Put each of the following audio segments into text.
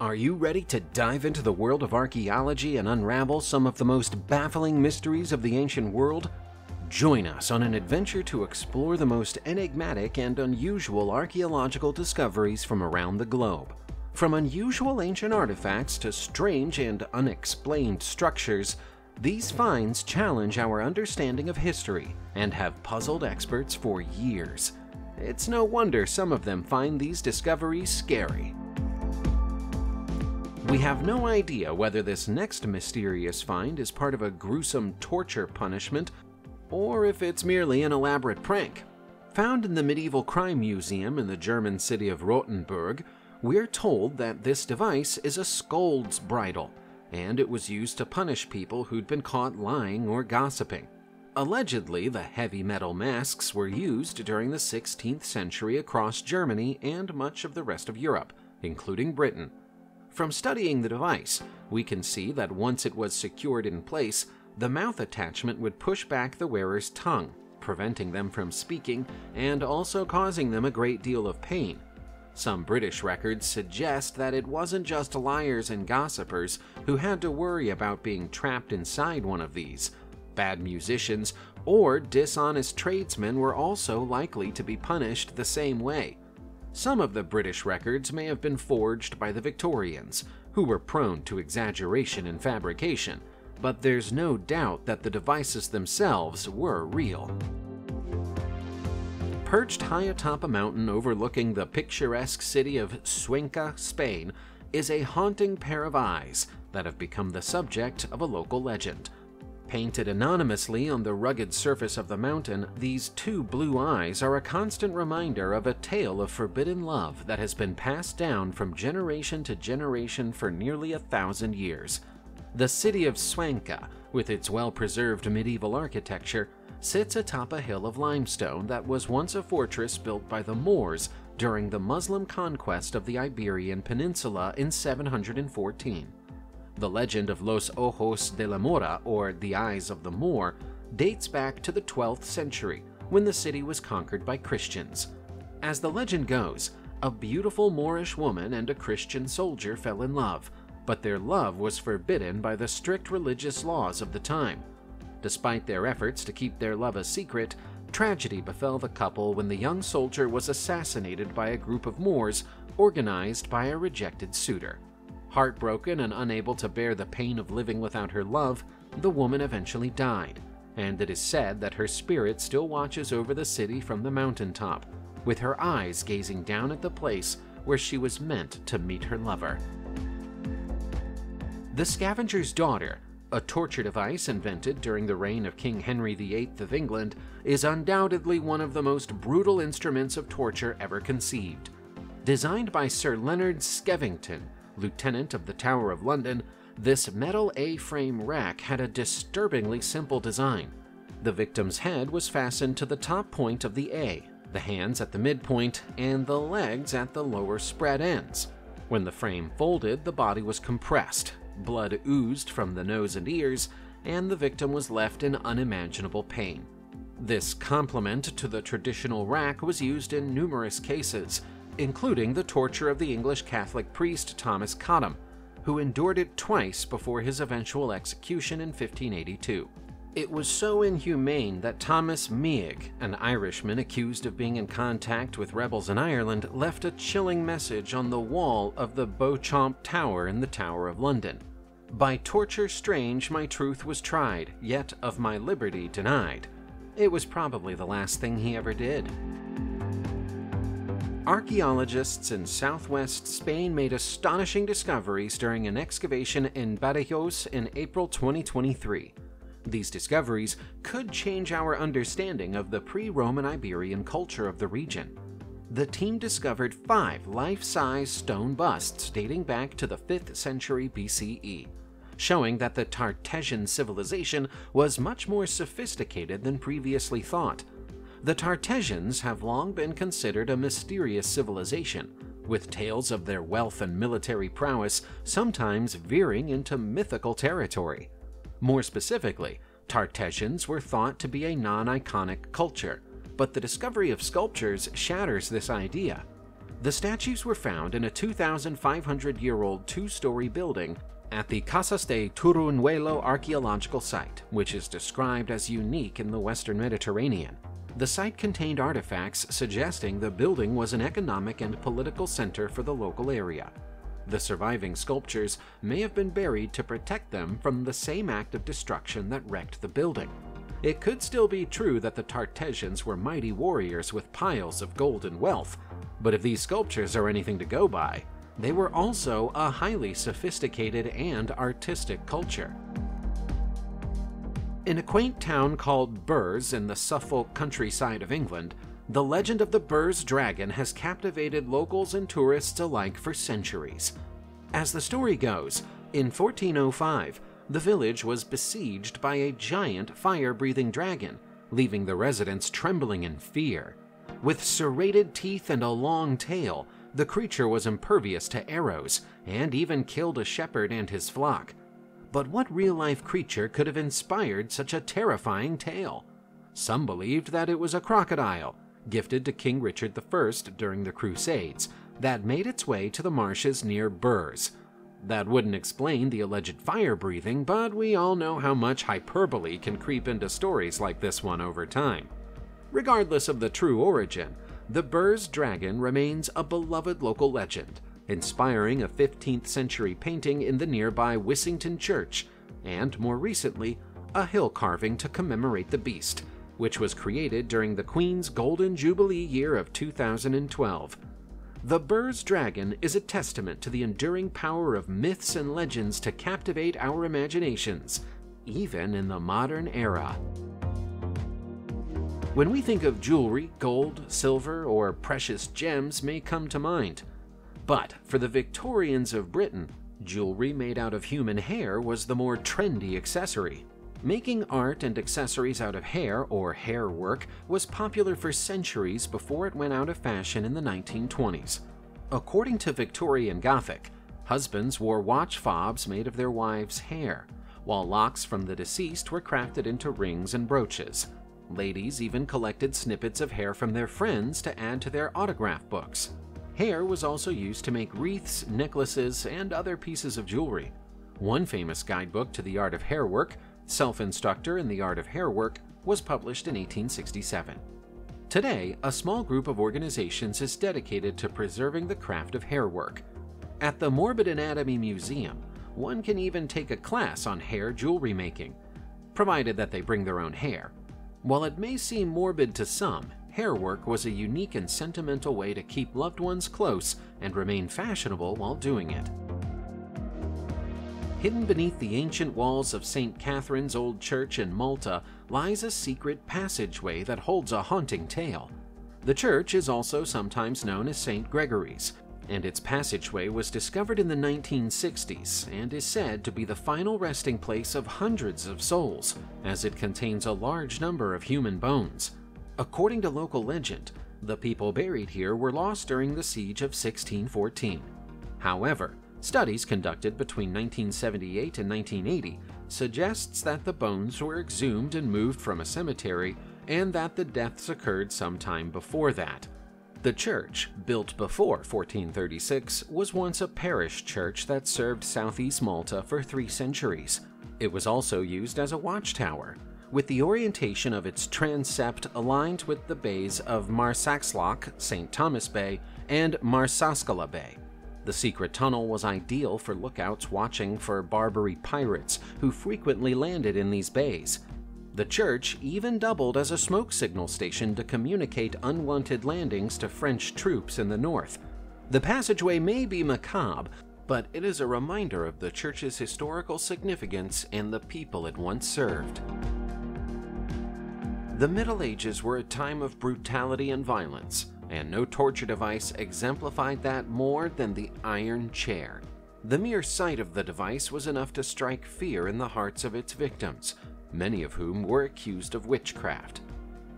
Are you ready to dive into the world of archaeology and unravel some of the most baffling mysteries of the ancient world? Join us on an adventure to explore the most enigmatic and unusual archaeological discoveries from around the globe. From unusual ancient artifacts to strange and unexplained structures, these finds challenge our understanding of history and have puzzled experts for years. It's no wonder some of them find these discoveries scary. We have no idea whether this next mysterious find is part of a gruesome torture punishment or if it's merely an elaborate prank. Found in the Medieval Crime Museum in the German city of Rothenburg, we're told that this device is a scold's bridle, and it was used to punish people who'd been caught lying or gossiping. Allegedly, the heavy metal masks were used during the 16th century across Germany and much of the rest of Europe, including Britain. From studying the device, we can see that once it was secured in place, the mouth attachment would push back the wearer's tongue, preventing them from speaking and also causing them a great deal of pain. Some British records suggest that it wasn't just liars and gossipers who had to worry about being trapped inside one of these. Bad musicians or dishonest tradesmen were also likely to be punished the same way. Some of the British records may have been forged by the Victorians, who were prone to exaggeration and fabrication, but there's no doubt that the devices themselves were real. Perched high atop a mountain overlooking the picturesque city of Cuenca, Spain, is a haunting pair of eyes that have become the subject of a local legend. Painted anonymously on the rugged surface of the mountain, these two blue eyes are a constant reminder of a tale of forbidden love that has been passed down from generation to generation for nearly a thousand years. The city of Cuenca, with its well-preserved medieval architecture, sits atop a hill of limestone that was once a fortress built by the Moors during the Muslim conquest of the Iberian Peninsula in 714. The legend of Los Ojos de la Mora, or the Eyes of the Moor, dates back to the 12th century when the city was conquered by Christians. As the legend goes, a beautiful Moorish woman and a Christian soldier fell in love, but their love was forbidden by the strict religious laws of the time. Despite their efforts to keep their love a secret, tragedy befell the couple when the young soldier was assassinated by a group of Moors organized by a rejected suitor. Heartbroken and unable to bear the pain of living without her love, the woman eventually died, and it is said that her spirit still watches over the city from the mountaintop, with her eyes gazing down at the place where she was meant to meet her lover. The Scavenger's Daughter, a torture device invented during the reign of King Henry VIII of England, is undoubtedly one of the most brutal instruments of torture ever conceived. Designed by Sir Leonard Skevington, lieutenant of the Tower of London, this metal A-frame rack had a disturbingly simple design. The victim's head was fastened to the top point of the A, the hands at the midpoint, and the legs at the lower spread ends. When the frame folded, the body was compressed, blood oozed from the nose and ears, and the victim was left in unimaginable pain. This complement to the traditional rack was used in numerous cases, including the torture of the English Catholic priest Thomas Cottam, who endured it twice before his eventual execution in 1582. It was so inhumane that Thomas Miagh, an Irishman accused of being in contact with rebels in Ireland, left a chilling message on the wall of the Beauchamp Tower in the Tower of London. By torture strange my truth was tried, yet of my liberty denied. It was probably the last thing he ever did. Archaeologists in southwest Spain made astonishing discoveries during an excavation in Badajoz in April 2023. These discoveries could change our understanding of the pre-Roman Iberian culture of the region. The team discovered five life-size stone busts dating back to the 5th century BCE, showing that the Tartessian civilization was much more sophisticated than previously thought. The Tartessians have long been considered a mysterious civilization, with tales of their wealth and military prowess sometimes veering into mythical territory. More specifically, Tartessians were thought to be a non-iconic culture, but the discovery of sculptures shatters this idea. The statues were found in a 2,500 year old two story building at the Casas de Turunuelo archaeological site, which is described as unique in the Western Mediterranean. The site contained artifacts suggesting the building was an economic and political center for the local area. The surviving sculptures may have been buried to protect them from the same act of destruction that wrecked the building. It could still be true that the Tartessians were mighty warriors with piles of gold and wealth, but if these sculptures are anything to go by, they were also a highly sophisticated and artistic culture. In a quaint town called Bures in the Suffolk countryside of England, the legend of the Bures dragon has captivated locals and tourists alike for centuries. As the story goes, in 1405, the village was besieged by a giant fire breathing dragon, leaving the residents trembling in fear. With serrated teeth and a long tail, the creature was impervious to arrows and even killed a shepherd and his flock. But what real life creature could have inspired such a terrifying tale? Some believed that it was a crocodile, gifted to King Richard I during the Crusades, that made its way to the marshes near Bures. That wouldn't explain the alleged fire breathing, but we all know how much hyperbole can creep into stories like this one over time. Regardless of the true origin, the Bures dragon remains a beloved local legend, inspiring a 15th century painting in the nearby Wissington Church, and more recently, a hill carving to commemorate the beast, which was created during the Queen's Golden Jubilee year of 2012. The Bures dragon is a testament to the enduring power of myths and legends to captivate our imaginations, even in the modern era. When we think of jewelry, gold, silver, or precious gems may come to mind. But for the Victorians of Britain, jewelry made out of human hair was the more trendy accessory. Making art and accessories out of hair or hair work was popular for centuries before it went out of fashion in the 1920s. According to Victorian Gothic, husbands wore watch fobs made of their wives' hair, while locks from the deceased were crafted into rings and brooches. Ladies even collected snippets of hair from their friends to add to their autograph books. Hair was also used to make wreaths, necklaces, and other pieces of jewelry. One famous guidebook to the art of hair work, Self Instructor in the Art of Hair Work, was published in 1867. Today, a small group of organizations is dedicated to preserving the craft of hair work. At the Morbid Anatomy Museum, one can even take a class on hair jewelry making, provided that they bring their own hair. While it may seem morbid to some, hair work was a unique and sentimental way to keep loved ones close and remain fashionable while doing it. Hidden beneath the ancient walls of St. Catherine's Old Church in Malta lies a secret passageway that holds a haunting tale. The church is also sometimes known as St. Gregory's, and its passageway was discovered in the 1960s and is said to be the final resting place of hundreds of souls, as it contains a large number of human bones. According to local legend, the people buried here were lost during the siege of 1614. However, studies conducted between 1978 and 1980 suggests that the bones were exhumed and moved from a cemetery and that the deaths occurred sometime before that. The church, built before 1436, was once a parish church that served southeast Malta for three centuries. It was also used as a watchtower, with the orientation of its transept aligned with the bays of Marsaxlokk, St. Thomas Bay, and Marsaskala Bay. The secret tunnel was ideal for lookouts watching for Barbary pirates who frequently landed in these bays, the church even doubled as a smoke signal station to communicate unwanted landings to French troops in the north. The passageway may be macabre, but it is a reminder of the church's historical significance and the people it once served. The Middle Ages were a time of brutality and violence, and no torture device exemplified that more than the iron chair. The mere sight of the device was enough to strike fear in the hearts of its victims, many of whom were accused of witchcraft.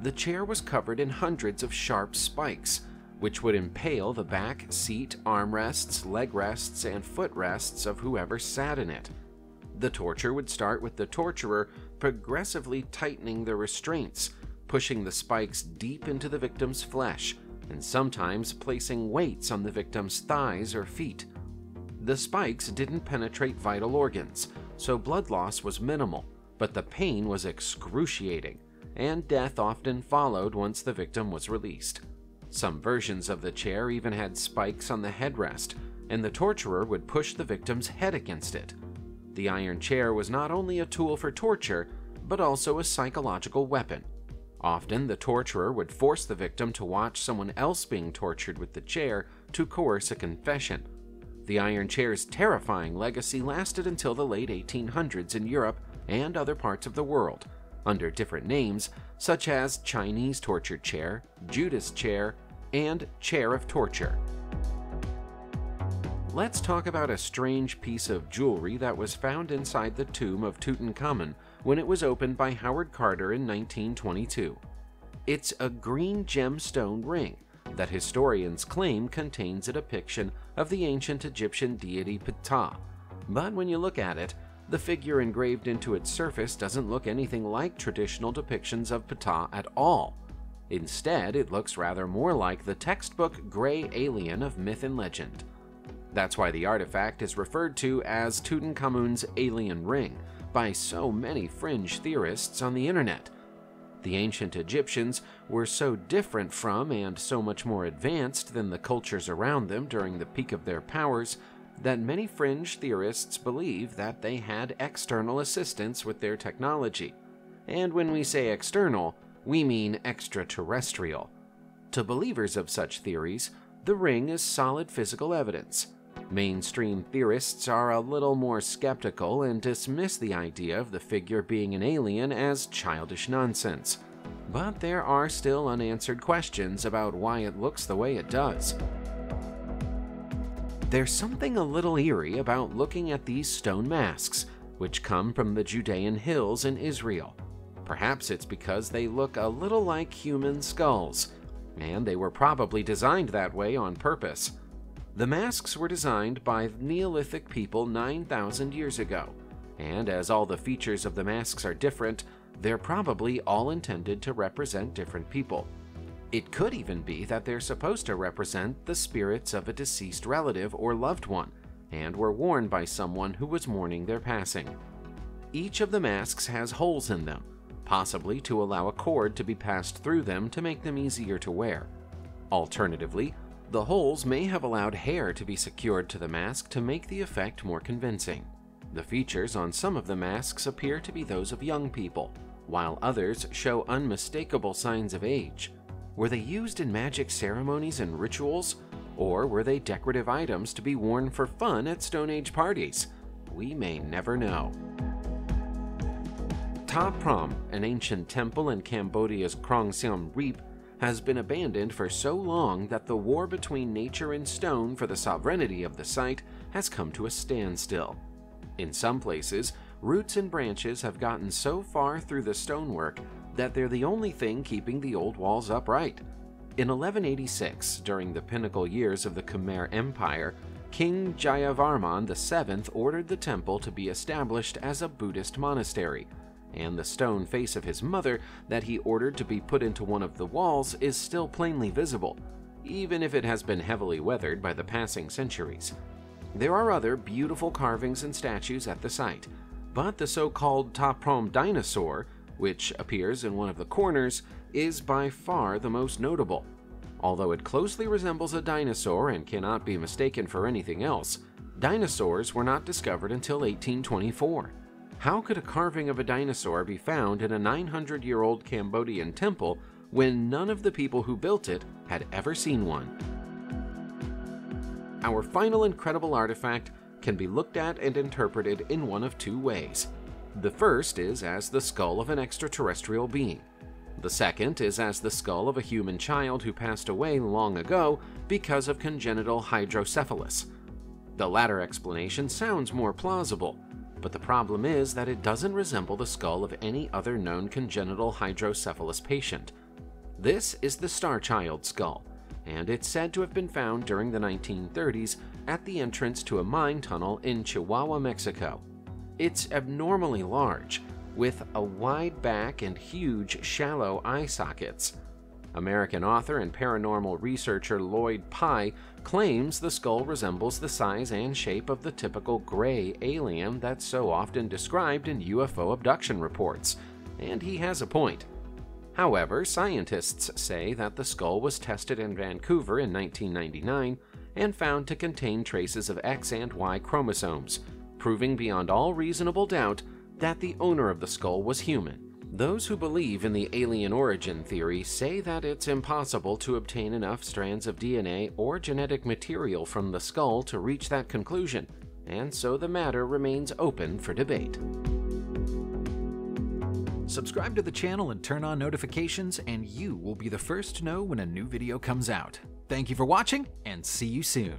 The chair was covered in hundreds of sharp spikes, which would impale the back, seat, armrests, leg rests, and footrests of whoever sat in it. The torture would start with the torturer progressively tightening the restraints, pushing the spikes deep into the victim's flesh, and sometimes placing weights on the victim's thighs or feet. The spikes didn't penetrate vital organs, so blood loss was minimal, but the pain was excruciating, and death often followed once the victim was released. Some versions of the chair even had spikes on the headrest, and the torturer would push the victim's head against it. The iron chair was not only a tool for torture, but also a psychological weapon. Often, the torturer would force the victim to watch someone else being tortured with the chair to coerce a confession. The iron chair's terrifying legacy lasted until the late 1800s in Europe and other parts of the world, under different names such as Chinese torture chair, Judas chair, and chair of torture. Let's talk about a strange piece of jewelry that was found inside the tomb of Tutankhamun when it was opened by Howard Carter in 1922. It's a green gemstone ring that historians claim contains a depiction of the ancient Egyptian deity Ptah. But when you look at it, the figure engraved into its surface doesn't look anything like traditional depictions of Ptah at all. Instead, it looks rather more like the textbook gray alien of myth and legend. That's why the artifact is referred to as Tutankhamun's alien ring by so many fringe theorists on the internet. The ancient Egyptians were so different from and so much more advanced than the cultures around them during the peak of their powers that many fringe theorists believe that they had external assistance with their technology. And when we say external, we mean extraterrestrial. To believers of such theories, the ring is solid physical evidence. Mainstream theorists are a little more skeptical and dismiss the idea of the figure being an alien as childish nonsense. But there are still unanswered questions about why it looks the way it does. There's something a little eerie about looking at these stone masks, which come from the Judean hills in Israel. Perhaps it's because they look a little like human skulls, and they were probably designed that way on purpose. The masks were designed by Neolithic people 9,000 years ago, and as all the features of the masks are different, they're probably all intended to represent different people. It could even be that they're supposed to represent the spirits of a deceased relative or loved one, and were worn by someone who was mourning their passing. Each of the masks has holes in them, possibly to allow a cord to be passed through them to make them easier to wear. Alternatively, the holes may have allowed hair to be secured to the mask to make the effect more convincing. The features on some of the masks appear to be those of young people, while others show unmistakable signs of age. Were they used in magic ceremonies and rituals? Or were they decorative items to be worn for fun at Stone Age parties? We may never know. Ta Prohm, an ancient temple in Cambodia's Krong Siem Reap, has been abandoned for so long that the war between nature and stone for the sovereignty of the site has come to a standstill. In some places, roots and branches have gotten so far through the stonework that they're the only thing keeping the old walls upright. In 1186, during the pinnacle years of the Khmer Empire, King Jayavarman VII ordered the temple to be established as a Buddhist monastery, and the stone face of his mother that he ordered to be put into one of the walls is still plainly visible, even if it has been heavily weathered by the passing centuries. There are other beautiful carvings and statues at the site, but the so called Ta Prohm dinosaur which appears in one of the corners, is by far the most notable. Although it closely resembles a dinosaur and cannot be mistaken for anything else, dinosaurs were not discovered until 1824. How could a carving of a dinosaur be found in a 900 year old Cambodian temple when none of the people who built it had ever seen one? Our final incredible artifact can be looked at and interpreted in one of two ways. The first is as the skull of an extraterrestrial being. The second is as the skull of a human child who passed away long ago because of congenital hydrocephalus. The latter explanation sounds more plausible, but the problem is that it doesn't resemble the skull of any other known congenital hydrocephalus patient. This is the Starchild skull, and it's said to have been found during the 1930s at the entrance to a mine tunnel in Chihuahua, Mexico. It's abnormally large, with a wide back and huge, shallow eye sockets. American author and paranormal researcher Lloyd Pye claims the skull resembles the size and shape of the typical gray alien that's so often described in UFO abduction reports, and he has a point. However, scientists say that the skull was tested in Vancouver in 1999 and found to contain traces of X and Y chromosomes, proving beyond all reasonable doubt that the owner of the skull was human. Those who believe in the alien origin theory say that it's impossible to obtain enough strands of DNA or genetic material from the skull to reach that conclusion, and so the matter remains open for debate. Subscribe to the channel and turn on notifications, and you will be the first to know when a new video comes out. Thank you for watching, and see you soon.